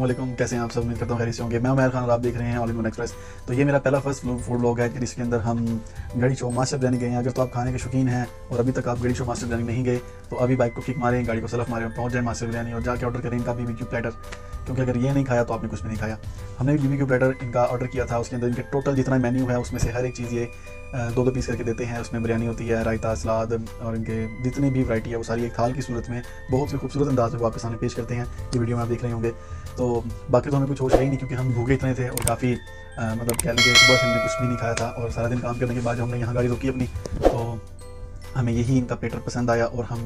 वालेकुम कैसे हैं आप सब? उम्मीद करता हूँ खैरियत होंगे। मैं उमैर खान और आप देख रहे हैं ऑल एक्सप्रेस तो ये मेरा पहला फ़र्स्ट फ़ूड ब्लॉग है, जिसके अंदर हम गड़ी शो मास्टर जाने गए हैं। अगर तो आप खाने के शौकीन हैं, और अभी तक आप गड़ी शो मास्टर जाने नहीं गए तो अभी बाइक को किक मारें, गाड़ी को सलफ मारें पहुँच जाए मास्टर बिरयानी और जाके ऑर्डर करें इनका बी प्लेटर क्योंकि अगर ये नहीं खाया तो आपने कुछ भी नहीं खाया। हमने बी बी प्लेटर इनका ऑर्डर किया था, उसके अंदर इनके टोटल जितना मेन्यू है, उसमें से हर एक चीज़ ये दो दो पीस करके देते हैं। उसमें बिरयानी होती है, रायता, सलाद और इनके जितनी भी वैरायटी है, वो सारी एक थाल की सूरत में बहुत ही खूबसूरत अंदाज में वो आपके सामने पेश करते हैं। ये वीडियो में आप देख रहे होंगे। तो बाकी तो हमें कुछ होश है ही नहीं क्योंकि हम भूखे इतने थे और काफ़ी मतलब कह लीजिए सुबह से हमने कुछ भी नहीं खाया था और सारा दिन काम करने के बाद हमने यहाँ गाड़ी रोकी अपनी। तो हमें यही इनका पेटर पसंद आया और हम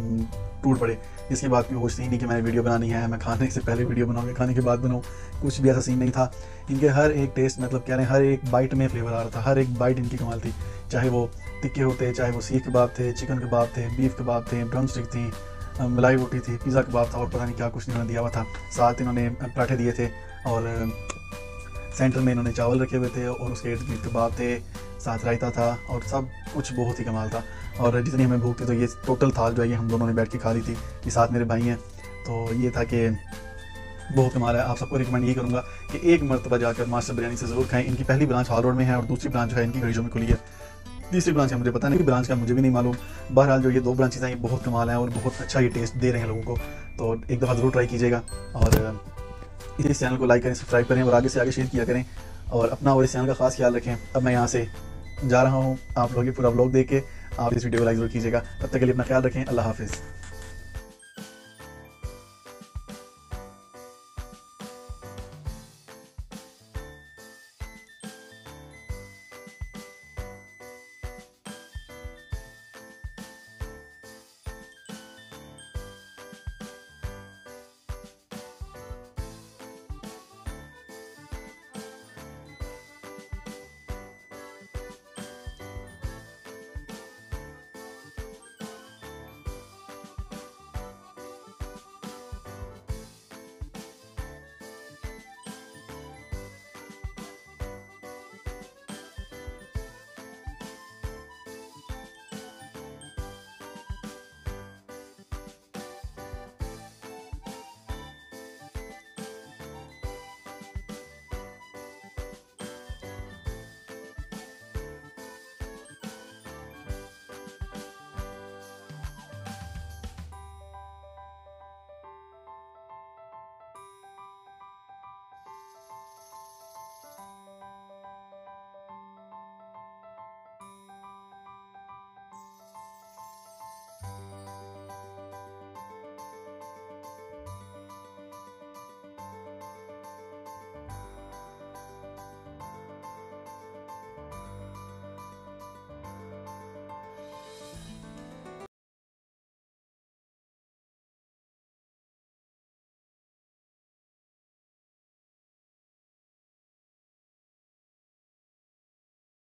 टूट पड़े। इसके बाद कोई होश नहीं कि मैंने वीडियो बनानी है, मैं खाने से पहले वीडियो बनाऊँगा, खाने के बाद बनाऊँ। कुछ भी ऐसा सीन नहीं था। इनके हर एक टेस्ट मतलब कह रहे हैं, हर एक बाइट में फ्लेवर आ रहा था। हर एक बाइट इनकी कमाल थी। चाहे वो टिक्के होते, चाहे वो सीख कबाब थे चिकन कबाब थे बीफ कबाब थे ड्रम स्टिक थी मलाई रोटी थी पिज़्ज़ा कबाब था और पता नहीं क्या कुछ इन्होंने दिया हुआ था। साथ इन्होंने पराठे दिए थे और सेंटर में इन्होंने चावल रखे हुए थे और उसके इर्द गिर्द कबाब थे। साथ रायता था और सब कुछ बहुत ही कमाल था। और जितनी हमें भूख थी तो ये टोटल थाल जो है, ये हम दोनों ने बैठ के खा ली थी। ये साथ मेरे भाई हैं। तो ये था कि बहुत कमाल है। आप सबको रिकमेंड ये करूँगा कि एक मरतबा जाकर मास्टर बिरयानी से ज़रूर खाएँ। इनकी पहली ब्रांच हाल रोड में है और दूसरी ब्रांच है, इनकी गरीजों में खुली है। तीसरी ब्रांच है, मुझे पता नहीं कि ब्रांच का मुझे भी नहीं मालूम। बहरहाल जो ये दो ब्रांचेज हैं, ये बहुत कमाल है और बहुत अच्छा ये टेस्ट दे रहे हैं लोगों को। तो एक दफ़ा ज़रूर ट्राई कीजिएगा। और इस चैनल को लाइक करें सब्सक्राइब करें और आगे से आगे शेयर किया करें। और अपना और इस चैनल का खास ख्याल रखें। अब मैं यहाँ से जा रहा हूँ। आप लोग ये पूरा ब्लॉग देख के आप इस वीडियो को लाइक ज़रूर कीजिएगा। तब तक के लिए अपना ख्याल रखें। अल्लाह हाफिज़।